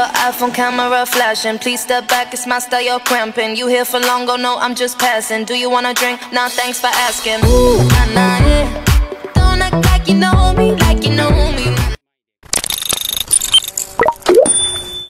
your iPhone camera flashing. Please step back, it's my style, you're cramping. You here for long, Oh no, I'm just passing. Do you wanna drink? Nah, thanks for asking. Ooh, nah, nah,